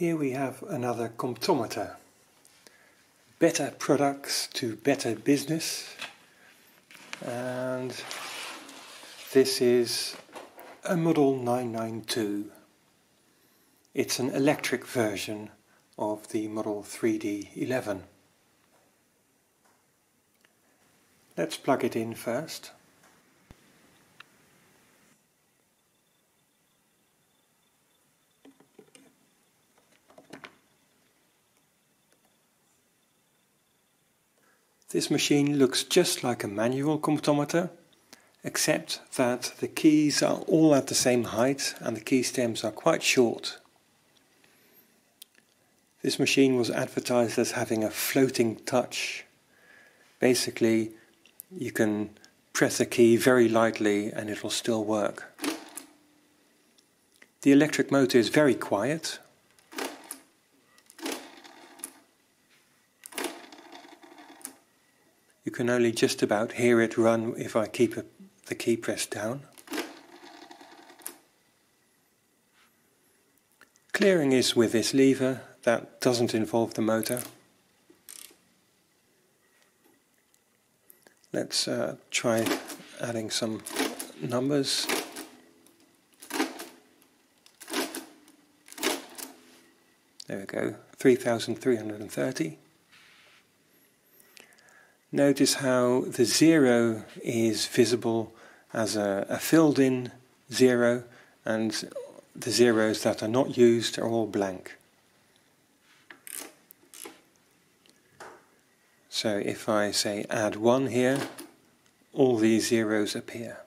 Here we have another comptometer. Better products to better business. And this is a Model 992. It's an electric version of the Model 3D11. Let's plug it in first. This machine looks just like a manual comptometer, except that the keys are all at the same height and the key stems are quite short. This machine was advertised as having a floating touch. Basically, you can press a key very lightly and it will still work. The electric motor is very quiet, You can only just about hear it run if I keep a, the key pressed down. Clearing is with this lever, that doesn't involve the motor. Let's uh, try adding some numbers. There we go, 3,330. Notice how the zero is visible as a, a filled in zero and the zeros that are not used are all blank. So if I say add 1 here, all these zeros appear.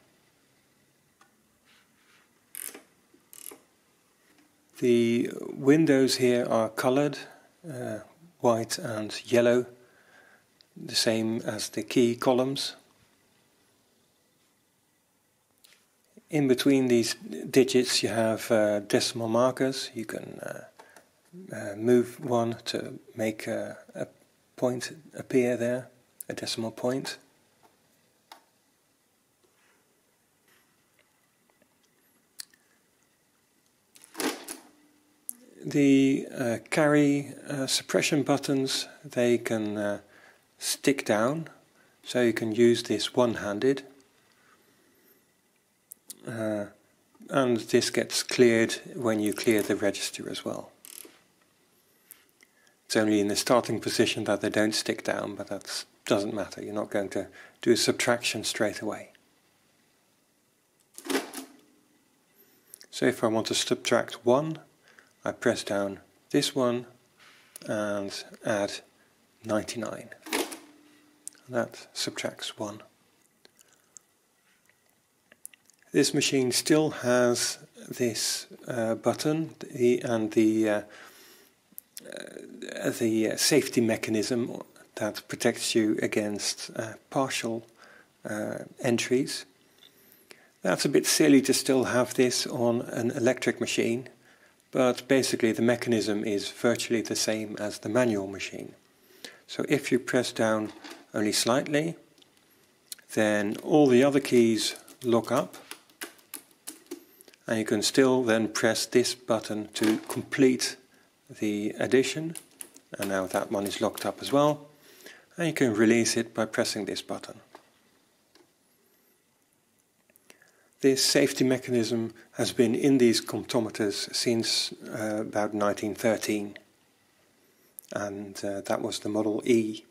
The windows here are colored, uh, white and yellow the same as the key columns. In between these digits you have uh, decimal markers. You can uh, uh, move one to make a, a point appear there, a decimal point. The uh, carry uh, suppression buttons, they can uh, stick down so you can use this one-handed uh, and this gets cleared when you clear the register as well. It's only in the starting position that they don't stick down but that doesn't matter, you're not going to do a subtraction straight away. So if I want to subtract 1 I press down this one and add 99 that subtracts 1. This machine still has this uh, button the, and the, uh, uh, the safety mechanism that protects you against uh, partial uh, entries. That's a bit silly to still have this on an electric machine, but basically the mechanism is virtually the same as the manual machine. So if you press down only slightly, then all the other keys lock up and you can still then press this button to complete the addition and now that one is locked up as well and you can release it by pressing this button. This safety mechanism has been in these comptometers since uh, about 1913 and uh, that was the Model E.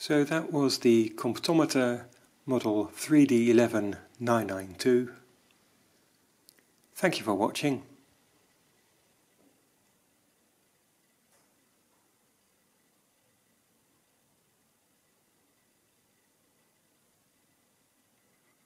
So that was the comptometer model 3D11992. Thank you for watching.